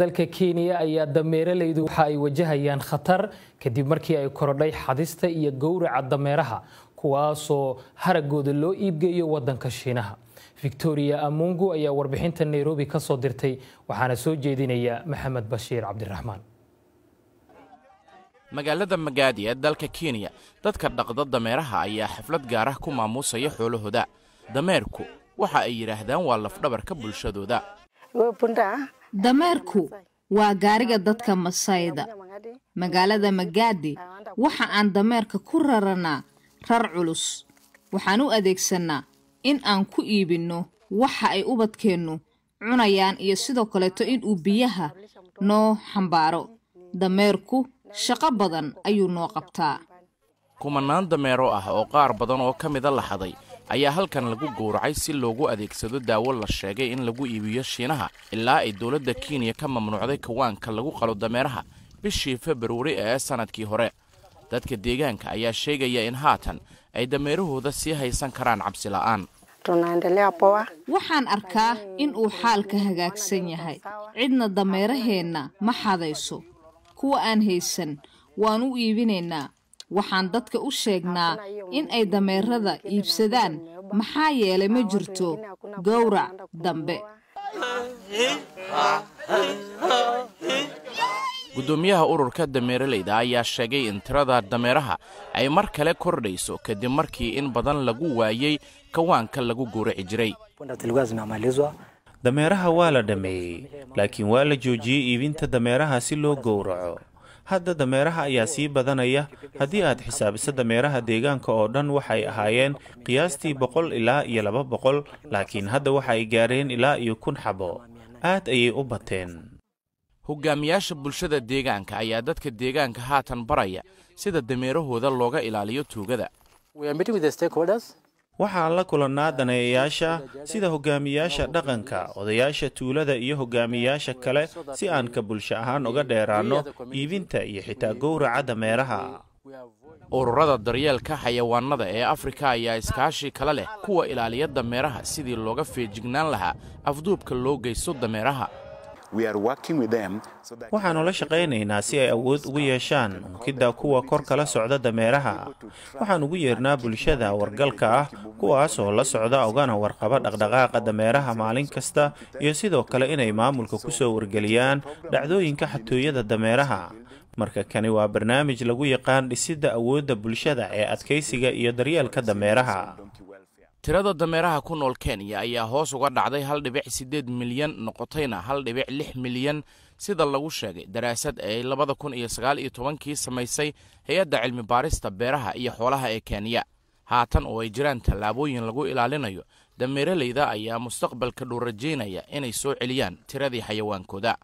dalka kenya ayaa dameeralaydu waxa ay wajahayaan khatar kadib markii ay korodhay xadista iyo gowraca dameeraha kuwaasoo haragooda loo iibgeeyo wadanka shiinaha. Victoria amungu ayaa warbixinta nairobi ka soo dirtay waxaana soo jeedinaya maxamed bashiir cabdiraxmaan. Magaalada magaadi ee dalka kenya dadka dhaqda dameeraha ayaa xaflad gaar ah ku maamuusaya xoolahooda. Dameerku waxa ay yidhaahdaan waa lafdhabarka bulshadooda dameerku waa gaariga dadka masayda. Magaalada magaadi waxa aan dameerka ku raranaa rar culus. Waxaan u adeegsannaa in aan ku iibinno waxa ay ubadkeennu cunayaan iyo sidoo kaleeto inuu biyaha noo xambaaro. Dameerku shaqo badan ayuu noo qabtaa. Kumanaan dameero ah oo qaar badan oo ka mida la haday ayaa halkan lagu gowracay si loogu adeegsado daawo la sheegay in lagu iibiyo shiinaha ilaa ay dowladda kenya ka mamnuucday kawaanka lagu qalo dameeraha bishii februari ee sannadkii hore. Dadka deegaanka ayaa sheegaya in haatan ay dameerahooda sii haysan karaan cabsi la'aan. Waxaan arkaa in uu xaalka hagaagsan yahay. Cidna dameeraheenna ma xadayso. Kuwa aan haysan waan u iibinaynaa waxaan dadka u sheegnaa in ay dameerada iibsadaan. maxaa yeelay ma jirto gowrac dambe. Guddoomiyaha ururka dameeralayda ayaa sheegay in tirada dameeraha ay mar kale kordhayso kadib markii in badan lagu waayey kawaanka lagu gowraci jiray. Dameeraha waa la dhammeeyey laakiin waa la joojiyey iibinta dameeraha si loo gowraco hadda dameeraha ayaa sii badanaya. Haddii aad xisaabiso dameeraha deegaanka oo dhan waxay ahaayeen qiyaastii boqol ilaa iyo laba boqol laakiin hadda waxa ay gaareen ilaa iyo kun xabo. Aad ayay u bateen. Hogaamiyaasha bulshada deegaanka ayaa dadka deegaanka haatan baraya sida dameerahooda looga ilaaliyo tuugada waxaan la kulannaa daneeyayaasha sida hogaamiyaasha dhaqanka odayaasha tuulada iyo hogaamiyaasha kale si aan ka bulsho ahaan uga dheeraanno iibinta iyo xitaa gowraca dameeraha ururada daryeelka xayawaanada ee afrika ayaa iskaashi kala leh kuwa ilaaliya dameeraha sidii looga feejignaan lahaa afduubka loo geysto dameeraha waxaannu la shaqaynaynaa si ay awood ugu yeeshaan unkidda kuwa kor kala socda dameeraha waxaan ugu yeernaa bulshada wargalka ah kuwaasoo la socda ogana warqaba dhaqdhaqaaqa dameeraha maalin kasta iyo sidoo kale inay maamulka ku soo wargeliyaan dhacdooyinka xatooyada dameeraha marka kani waa barnaamij lagu yaqaan dhisidda awoodda bulshada ee adkaysiga iyo daryeelka dameeraha tirada dameeraha ku nool kenya ayaa hoos uga dhacday hal dhibic siddeed milyan noqotayna hal dhibic lix milyan sida lagu sheegay daraasad ay labada kun iyo sagaal iyo tobankii samaysay hay'adda cilmi baarista beeraha iyo xoolaha ee kenya. Haatan oo ay jiraan tallaabooyin lagu ilaalinayo dameeralayda ayaa mustaqbalka dhow rajaynaya inay soo celiyaan tiradii xayawaankooda